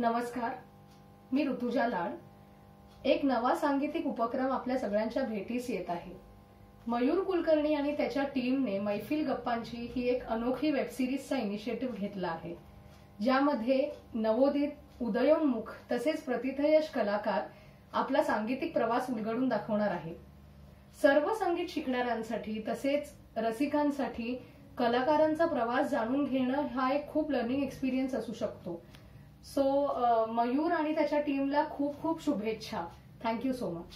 नमस्कार. मी ऋतुजा लाड. एक नवा सांगीतिक उपक्रम आपल्या सगळ्यांच्या भेटीस येत आहे. मयूर कुलकर्णी आणि त्याच्या टीमने मैफिल गप्पांची ही एक अनोखी वेबसिरीजचा इनिशिएटिव्ह घेतला आहे. ज्यामध्ये नवोदित उदयोन्मुख तसेच प्रतिथयश कलाकार आपला सांगीतिक प्रवास उलगडून दाखवणार आहे. सर्व संगीत शिकणाऱ्यांसाठी तसेच रसिकांसाठी कलाकारांचा प्रवास जाणून घेणं हा एक खूप लर्निंग एक्सपिरियन्स असू शकतो. सो uh, मयूर आणि त्याच्या टीमला खूप खूप शुभेच्छा. Thank you so much